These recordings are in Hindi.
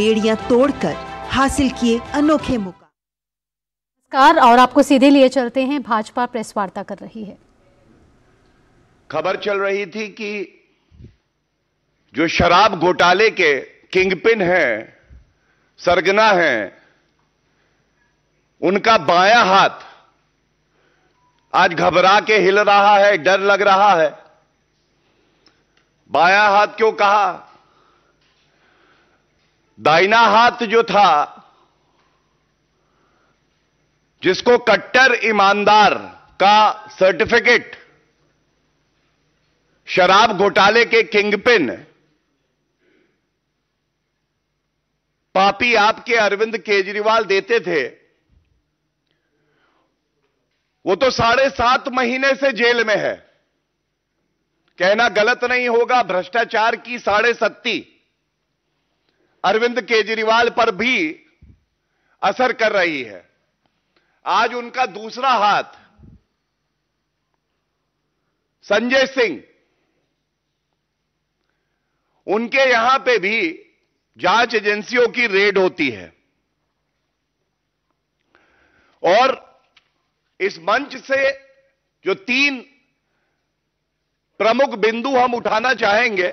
बेड़ियाँ तोड़कर हासिल किए अनोखे मुकाम। नमस्कार और आपको सीधे लिए चलते हैं। भाजपा प्रेस वार्ता कर रही है। खबर चल रही थी कि जो शराब घोटाले के किंगपिन हैं सरगना हैं उनका बाया हाथ आज घबरा के हिल रहा है डर लग रहा है। बाया हाथ क्यों कहा? दाइना हाथ जो था, जिसको कट्टर ईमानदार का सर्टिफिकेट, शराब घोटाले के किंगपिन, पापी आपके अरविंद केजरीवाल देते थे, वो तो साढ़े सात महीने से जेल में है। कहना गलत नहीं होगा, भ्रष्टाचार की साढ़े सत्ती। अरविंद केजरीवाल पर भी असर कर रही है। आज उनका दूसरा हाथ संजय सिंह, उनके यहाँ पे भी जाँच एजेंसियों की रेड होती है। और इस मंच से जो तीन प्रमुख बिंदु हम उठाना चाहेंगे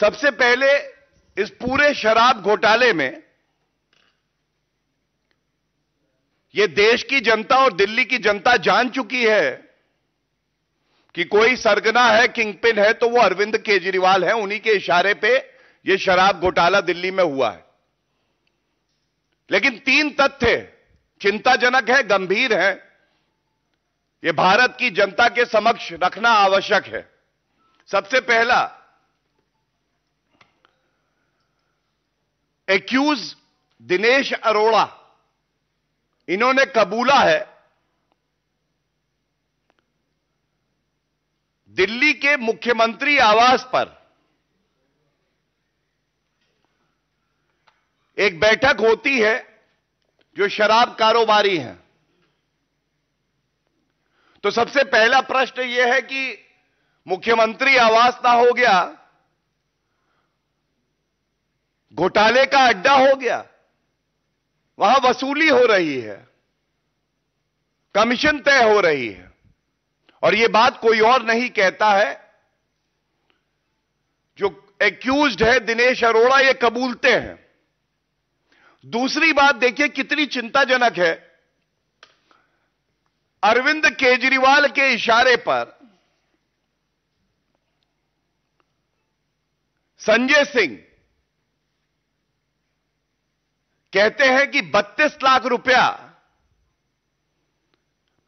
सबसे पहले इस पूरे शराब घोटाले में यह देश की जनता और दिल्ली की जनता जान चुकी है कि कोई सरगना है, किंगपिन है तो वो अरविंद केजरीवाल है। उन्हीं के इशारे पे यह शराब घोटाला दिल्ली में हुआ है। लेकिन तीन तथ्य चिंताजनक है, गंभीर है। यह भारत की जनता के समक्ष रखना आवश्यक है। सबसे पहला एक्यूज दिनेश अरोड़ा इन्होंने कबूला है दिल्ली के मुख्यमंत्री आवास पर। एक बैठक होती है जो शराब कारोबारी हैं। तो सबसे पहला प्रश्न यह है कि मुख्यमंत्री आवास ना हो गया घोटाले का अड्डा हो गया। वहाँ वसूली हो रही है। कमीशन तय हो रही है। और यह बात कोई और नहीं कहता है, जो एक्यूज्ड है दिनेश अरोड़ा, ये कबूलते हैं। दूसरी बात देखिए, कितनी चिंताजनक है। अरविंद केजरीवाल के इशारे पर संजय सिंह कहते हैं कि 32 लाख रुपया।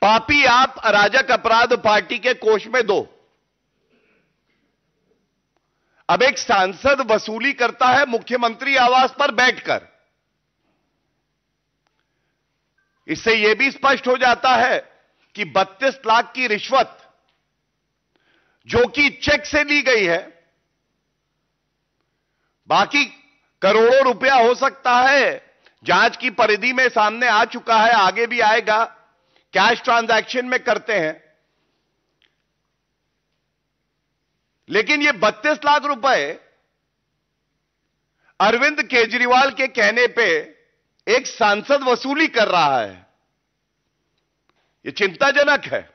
पापी आप अराजक अपराध पार्टी के कोष में दो। अब एक सांसद वसूली करता है मुख्यमंत्री आवास पर बैठकर। इससे यह भी स्पष्ट हो जाता है कि 32 लाख की रिश्वत जो कि चेक से ली गई है, बाकी करोड़ों रुपया हो सकता है जाँच की परिधि में सामने आ चुका है, आगे भी आएगा। कैश ट्रांजैक्शन में करते हैं। लेकिन ये 32 लाख रुपए अरविंद केजरीवाल के कहने पे एक सांसद वसूली कर रहा है। यह चिंताजनक है।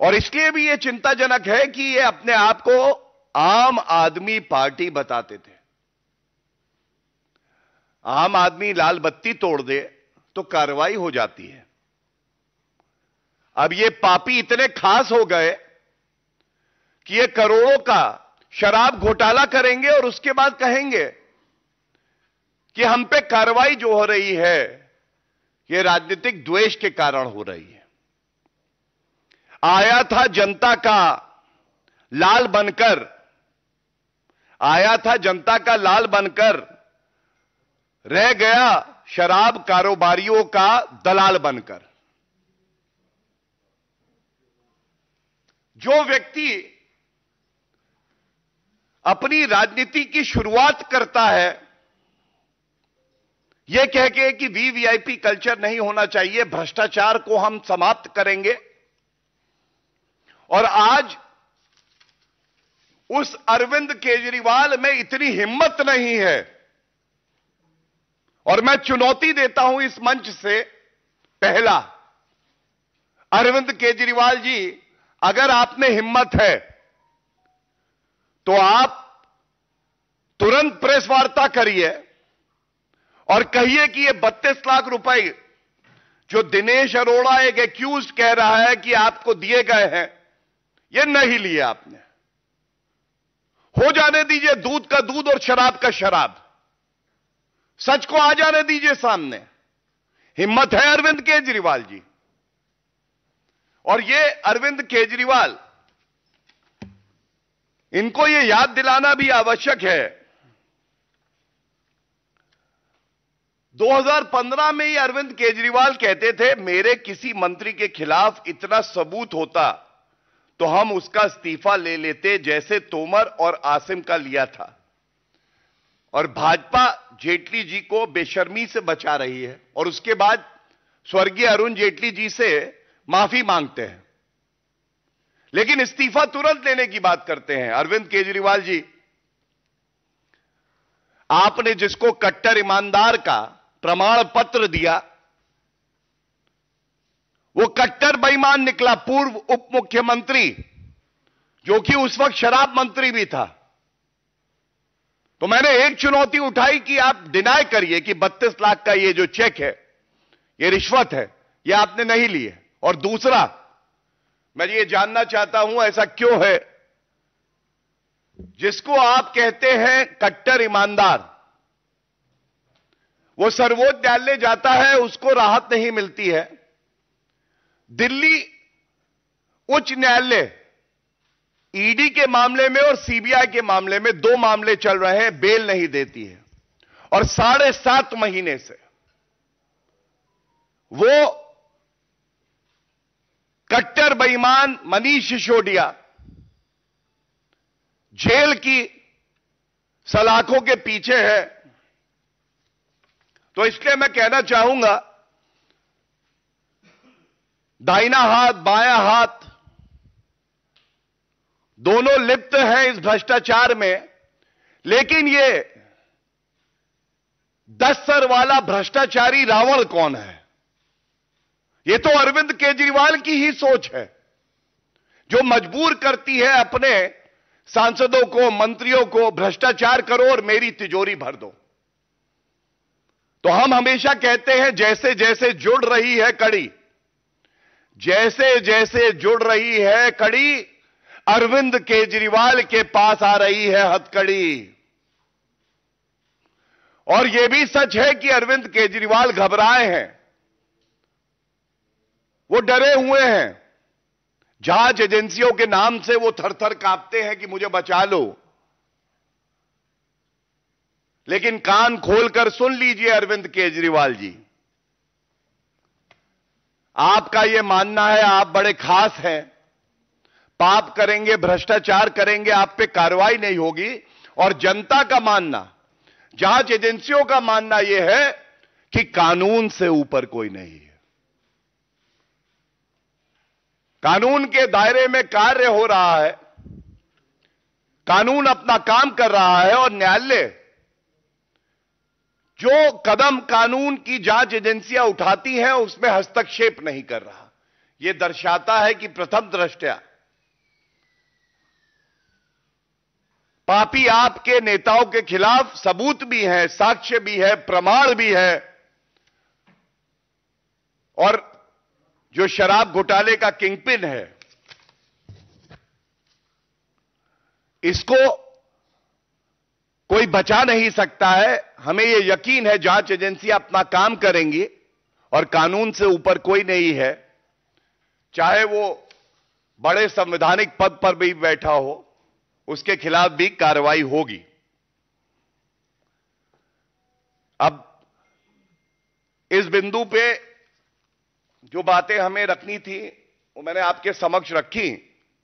और इसलिए भी यह चिंताजनक है कि यह अपने आप को आम आदमी पार्टी बताते थे। आम आदमी लाल बत्ती तोड़ दे तो कार्रवाई हो जाती है। अब ये पापी इतने खास हो गए कि ये करोड़ों का शराब घोटाला करेंगे और उसके बाद कहेंगे कि हम पे कार्रवाई जो हो रही है, ये राजनीतिक द्वेष के कारण हो रही है। आया था जनता का लाल बनकर आया था जनता का लाल बनकर। रह गया शराब कारोबारियों का दलाल बनकर। जो व्यक्ति अपनी राजनीति की शुरुआत करता है यह कह के कि वीवीआईपी कल्चर नहीं होना चाहिए, भ्रष्टाचार को हम समाप्त करेंगे। और आज उस अरविंद केजरीवाल में इतनी हिम्मत नहीं है। और मैं चुनौती देता हूँ इस मंच से, पहला, अरविंद केजरीवाल जी, अगर आप में हिम्मत है तो आप तुरंत प्रेस वार्ता करिए और कहिए कि ये बत्तीस लाख रुपए जो दिनेश अरोड़ा एक एक्यूज कह रहा है कि आपको दिए गए हैं, ये नहीं लिए आपने। हो जाने दीजिए दूध का दूध और शराब का शराब। सच को आ जाने दीजिए सामने। हिम्मत है अरविंद केजरीवाल जी। और ये अरविंद केजरीवाल, इनको ये याद दिलाना भी आवश्यक है। 2015 में ही अरविंद केजरीवाल कहते थे, मेरे किसी मंत्री के खिलाफ इतना सबूत होता। तो हम उसका इस्तीफा ले लेते जैसे तोमर और आसिम का लिया था। और भाजपा जेटली जी को बेशर्मी से बचा रही है। और उसके बाद स्वर्गीय अरुण जेटली जी से माफ़ी मांगते हैं। लेकिन इस्तीफा तुरंत लेने की बात करते हैं। अरविंद केजरीवाल जी, आपने जिसको कट्टर ईमानदार का प्रमाण पत्र दिया वो कट्टर बेईमान निकला, पूर्व उप मुख्यमंत्री जो कि उस वक्त शराब मंत्री भी था। तो मैंने एक चुनौती उठाई कि आप डिनाई करिए कि 32 लाख का ये जो चेक है, ये रिश्वत है, ये आपने नहीं लिए और दूसरा, मैं ये जानना चाहता हूँ, ऐसा क्यों है? जिसको आप कहते हैं कट्टर ईमानदार, वो सर्वोच्च न्यायालय जाता है, उसको राहत नहीं मिलती है। दिल्ली उच्च न्यायालय, ईडी के मामले में और सीबीआई के मामले में दो मामले चल रहे हैं, बेल नहीं देती है। और साढ़े सात महीने से वो कट्टर बेईमान मनीष सिसोदिया जेल की सलाखों के पीछे है। तो इसलिए मैं कहना चाहूँगा दाहिना हाथ, बायां हाथ। दोनों लिप्त हैं इस भ्रष्टाचार में, लेकिन ये दस सर वाला भ्रष्टाचारी रावण कौन है? ये तो अरविंद केजरीवाल की ही सोच है, जो मजबूर करती है अपने सांसदों को, मंत्रियों को, भ्रष्टाचार करो और मेरी तिजोरी भर दो। तो हम हमेशा कहते हैं जैसे जैसे जुड़ रही है कड़ी जैसे जैसे जुड़ रही है कड़ी, अरविंद केजरीवाल के पास आ रही है हथकड़ी। और यह भी सच है कि अरविंद केजरीवाल घबराए हैं। वो डरे हुए हैं। जाँच एजेंसियों के नाम से वो थर थर कांपते हैं कि मुझे बचा लो। लेकिन कान खोलकर सुन लीजिए अरविंद केजरीवाल जी। आपका यह मानना है, आप बड़े खास हैं। पाप करेंगे, भ्रष्टाचार करेंगे, आप पे कार्रवाई नहीं होगी। और जनता का मानना जाँच एजेंसियों का मानना यह है कि कानून से ऊपर कोई नहीं है। कानून के दायरे में कार्य हो रहा है, कानून अपना काम कर रहा है और न्यायालय जो कदम कानून की जाँच एजेंसियाँ उठाती हैं, उसमें हस्तक्षेप नहीं कर रहा। यह दर्शाता है कि प्रथम दृष्टया पापी आपके नेताओं के खिलाफ सबूत भी है, साक्ष्य भी है, प्रमाण भी है। और जो शराब घोटाले का किंगपिन है, इसको कोई बचा नहीं सकता है, हमें यह यकीन है, जाँच एजेंसी अपना काम करेंगी, और कानून से ऊपर कोई नहीं है। चाहे वो बड़े संवैधानिक पद पर भी बैठा हो, उसके खिलाफ भी कार्रवाई होगी। अब इस बिंदु पे जो बातें हमें रखनी थी, वो मैंने आपके समक्ष रखी।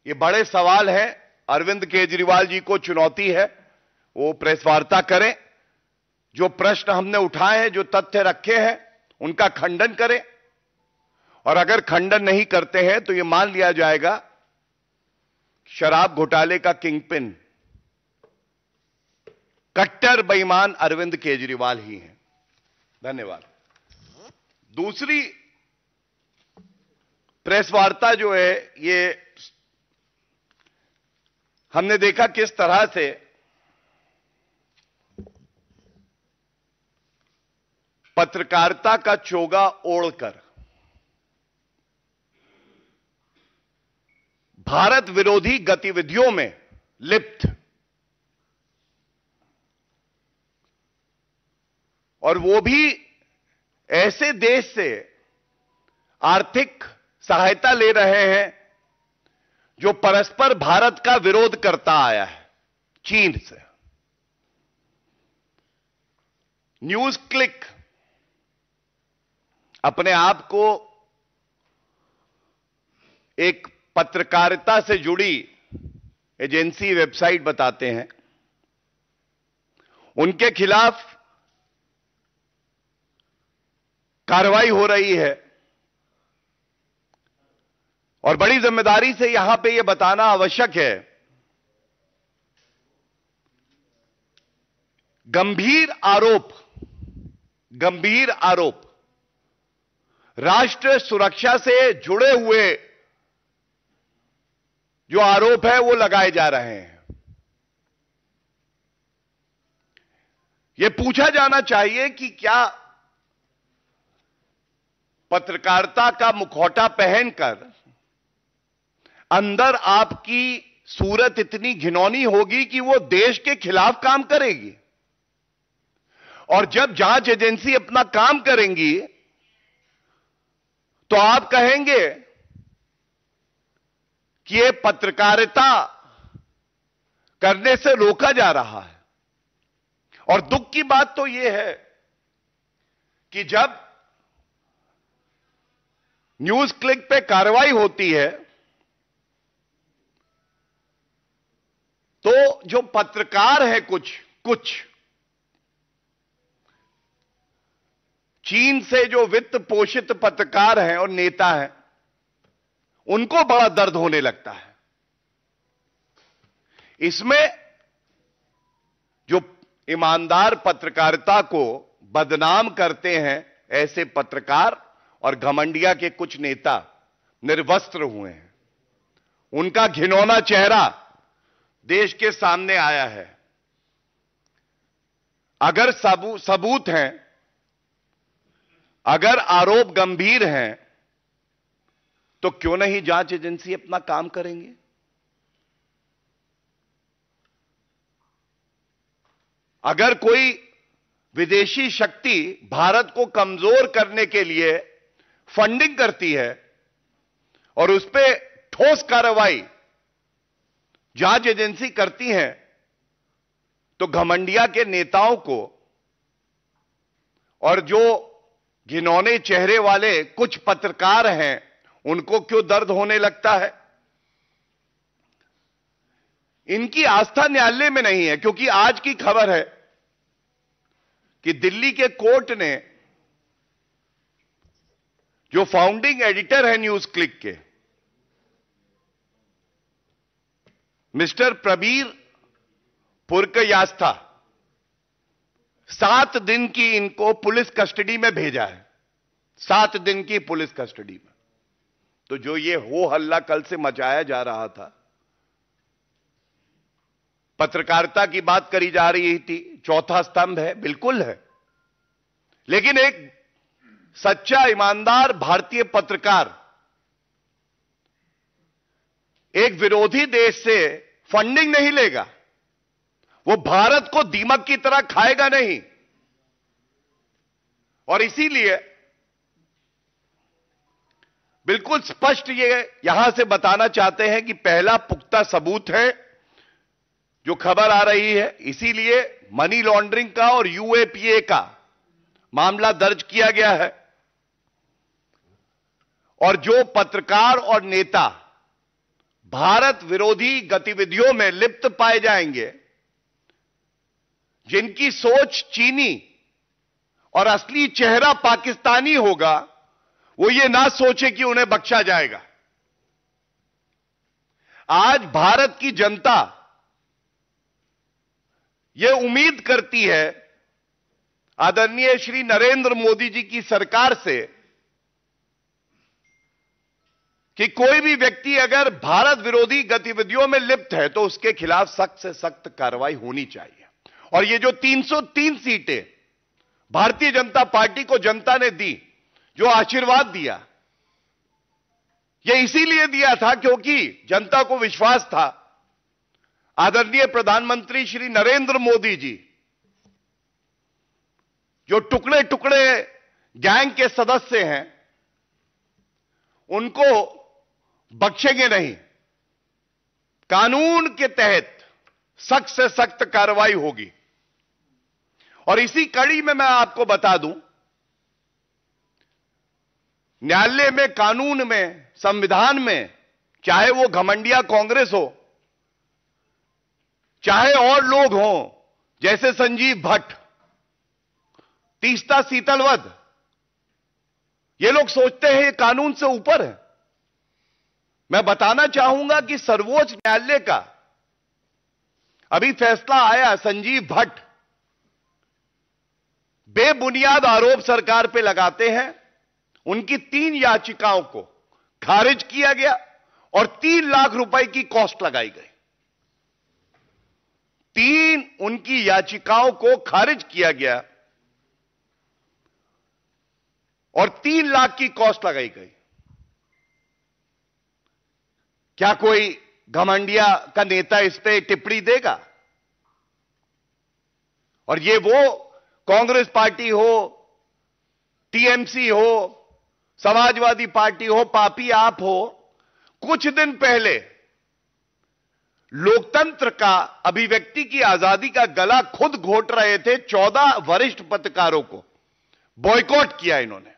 ये बड़े सवाल हैं। अरविंद केजरीवाल जी को चुनौती है। वो प्रेस वार्ता करें, जो प्रश्न हमने उठाए हैं, जो तथ्य रखे हैं, उनका खंडन करें। और अगर खंडन नहीं करते हैं तो यह मान लिया जाएगा, शराब घोटाले का किंगपिन। कट्टर बेईमान अरविंद केजरीवाल ही हैं। धन्यवाद। दूसरी प्रेस वार्ता जो है, ये हमने देखा किस तरह से पत्रकारिता का चोगा ओढ़कर। भारत विरोधी गतिविधियों में लिप्त। और वो भी ऐसे देश से आर्थिक सहायता ले रहे हैं जो परस्पर भारत का विरोध करता आया है, चीन से। NewsClick. अपने आप को एक पत्रकारिता से जुड़ी एजेंसी वेबसाइट बताते हैं। उनके खिलाफ कार्रवाई हो रही है। और बड़ी ज़िम्मेदारी से यहाँ पे यह बताना आवश्यक है। गंभीर आरोप गंभीर आरोप राष्ट्र सुरक्षा से जुड़े हुए जो आरोप है, वो लगाए जा रहे हैं। यह पूछा जाना चाहिए कि क्या पत्रकारिता का मुखौटा पहनकर अंदर आपकी सूरत इतनी घिनौनी होगी कि वो देश के खिलाफ काम करेगी? और जब जाँच एजेंसी अपना काम करेंगी तो आप कहेंगे कि ये पत्रकारिता करने से रोका जा रहा है। और दुख की बात तो यह है कि जब न्यूज़ क्लिक पे कार्रवाई होती है तो जो पत्रकार है कुछ कुछ चीन से जो वित्त पोषित पत्रकार हैं और नेता हैं उनको बड़ा दर्द होने लगता है। इसमें जो ईमानदार पत्रकारिता को बदनाम करते हैं ऐसे पत्रकार और घमंडिया के कुछ नेता निर्वस्त्र हुए हैं। उनका घिनौना चेहरा देश के सामने आया है। अगर सबू, सबूत हैं अगर आरोप गंभीर हैं तो क्यों नहीं जाँच एजेंसी अपना काम करेंगे? अगर कोई विदेशी शक्ति भारत को कमज़ोर करने के लिए फंडिंग करती है और उस पर ठोस कार्रवाई जाँच एजेंसी करती है तो घमंडिया के नेताओं को और जो घिनौने चेहरे वाले कुछ पत्रकार हैं, उनको क्यों दर्द होने लगता है? इनकी आस्था न्यायालय में नहीं है, क्योंकि आज की खबर है कि दिल्ली के कोर्ट ने जो फाउंडिंग एडिटर है न्यूज़ क्लिक के, मिस्टर प्रबीर पुरकयास्था सात दिन की इनको पुलिस कस्टडी में भेजा है। सात दिन की पुलिस कस्टडी में। तो जो ये हो हल्ला कल से मचाया जा रहा था। पत्रकारिता की बात करी जा रही थी। चौथा स्तंभ है, बिल्कुल है। लेकिन एक सच्चा ईमानदार भारतीय पत्रकार, एक विरोधी देश से फंडिंग नहीं लेगा। वो भारत को दीमक की तरह खाएगा नहीं। और इसीलिए बिल्कुल स्पष्ट ये यहाँ से बताना चाहते हैं कि पहला पुख्ता सबूत है जो खबर आ रही है, इसीलिए मनी लॉन्ड्रिंग का और यूएपीए का मामला दर्ज किया गया है। और जो पत्रकार और नेता भारत विरोधी गतिविधियों में लिप्त पाए जाएँगे जिनकी सोच चीनी और असली चेहरा पाकिस्तानी होगा, वो ये ना सोचे कि उन्हें बख्शा जाएगा। आज भारत की जनता यह उम्मीद करती है, आदरणीय श्री नरेंद्र मोदी जी की सरकार से, कि कोई भी व्यक्ति अगर भारत विरोधी गतिविधियों में लिप्त है तो उसके खिलाफ सख्त से सख्त कार्रवाई होनी चाहिए। और ये जो 303 सीटें भारतीय जनता पार्टी को जनता ने दी, जो आशीर्वाद दिया यह इसीलिए दिया था क्योंकि जनता को विश्वास था। आदरणीय प्रधानमंत्री श्री नरेंद्र मोदी जी, जो टुकड़े टुकड़े गैंग के सदस्य हैं, उनको बख्शेंगे नहीं। कानून के तहत सख्त से सख्त कार्रवाई होगी। और इसी कड़ी में मैं आपको बता दूँ, न्यायालय में, कानून में, संविधान में, चाहे वो घमंडिया कांग्रेस हो, चाहे और लोग हों, जैसे संजीव भट्ट, तीस्ता सीतलवद, ये लोग सोचते हैं ये कानून से ऊपर है। मैं बताना चाहूँगा कि सर्वोच्च न्यायालय का अभी फैसला आया संजीव भट्ट बेबुनियाद आरोप सरकार पे लगाते हैं, उनकी तीन याचिकाओं को खारिज किया गया और तीन लाख रुपए की कॉस्ट लगाई गई। तीन उनकी याचिकाओं को खारिज किया गया और तीन लाख की कॉस्ट लगाई गई। क्या कोई घमंडिया का नेता इस पे टिप्पणी देगा? और ये वो कांग्रेस पार्टी हो, टीएमसी हो, समाजवादी पार्टी हो, पापी आप हो, कुछ दिन पहले लोकतंत्र का अभिव्यक्ति की आज़ादी का गला खुद घोट रहे थे चौदह वरिष्ठ पत्रकारों को। बॉयकॉट किया इन्होंने।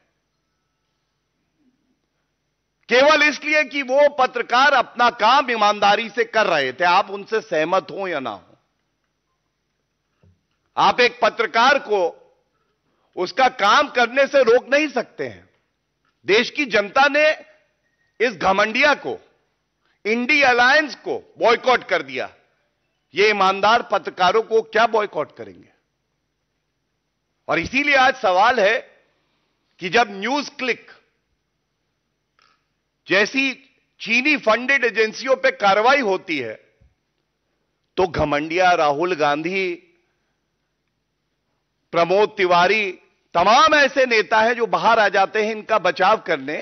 केवल इसलिए कि वो पत्रकार अपना काम ईमानदारी से कर रहे थे। आप उनसे सहमत हो या ना हो। आप एक पत्रकार को उसका काम करने से रोक नहीं सकते हैं। देश की जनता ने इस घमंडिया को, इंडी अलायंस को बॉयकॉट कर दिया। ये ईमानदार पत्रकारों को क्या बॉयकॉट करेंगे? और इसीलिए आज सवाल है कि जब न्यूज़ क्लिक जैसी चीनी फंडेड एजेंसियों पे कार्रवाई होती है तो घमंडिया राहुल गांधी प्रमोद तिवारी तमाम ऐसे नेता हैं जो बाहर आ जाते हैं इनका बचाव करने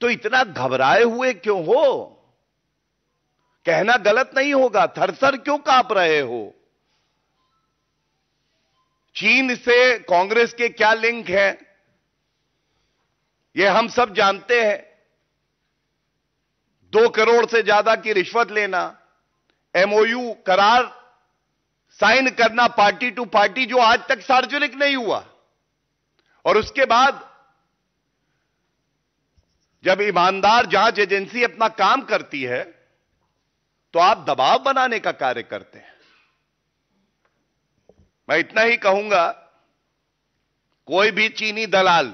तो इतना घबराए हुए क्यों हो? कहना गलत नहीं होगा थरथर क्यों काँप रहे हो? चीन से कांग्रेस के क्या लिंक है? यह हम सब जानते हैं। दो करोड़ से ज़्यादा की रिश्वत लेना एमओयू करार साइन करना पार्टी टू पार्टी जो आज तक सार्वजनिक नहीं हुआ। और उसके बाद जब ईमानदार जाँच एजेंसी अपना काम करती है तो आप दबाव बनाने का कार्य करते हैं। मैं इतना ही कहूँगा, कोई भी चीनी दलाल,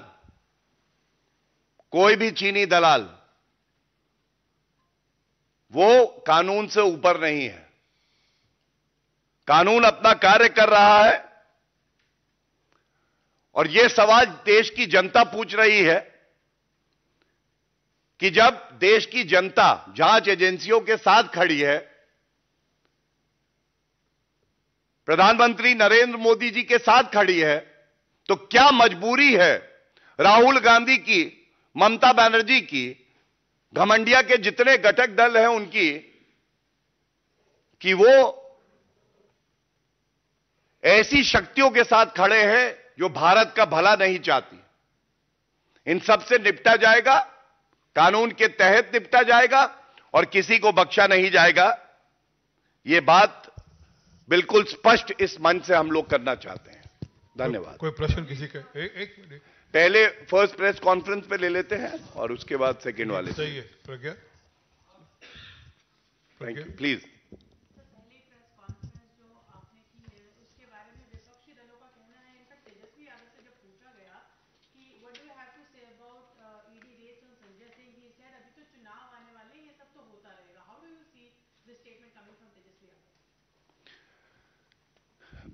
कोई भी चीनी दलाल, वो कानून से ऊपर नहीं है। कानून अपना कार्य कर रहा है और यह सवाल देश की जनता पूछ रही है कि जब देश की जनता जाँच एजेंसियों के साथ खड़ी है, प्रधानमंत्री नरेंद्र मोदी जी के साथ खड़ी है तो क्या मजबूरी है राहुल गांधी की, ममता बनर्जी की, घमंडिया के जितने घटक दल हैं उनकी, कि वो ऐसी शक्तियों के साथ खड़े हैं जो भारत का भला नहीं चाहती। इन सबसे निपटा जाएगा कानून के तहत निपटा जाएगा और किसी को बख्शा नहीं जाएगा। यह बात बिल्कुल स्पष्ट इस मंच से हम लोग करना चाहते हैं। धन्यवाद। कोई प्रश्न किसी का? एक एक मिनट। पहले फ़र्स्ट प्रेस कॉन्फ्रेंस पे ले लेते हैं और उसके बाद सेकंड वाले सही है प्रज्ञा। थैंक यू प्लीज़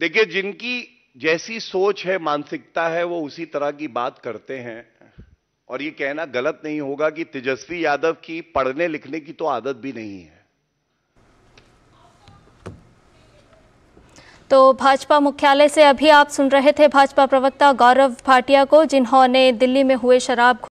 देखिए, जिनकी जैसी सोच है, मानसिकता है, वो उसी तरह की बात करते हैं। और ये कहना गलत नहीं होगा कि तेजस्वी यादव की पढ़ने लिखने की तो आदत भी नहीं है। तो भाजपा मुख्यालय से अभी आप सुन रहे थे भाजपा प्रवक्ता गौरव भाटिया को, जिन्होंने दिल्ली में हुए शराब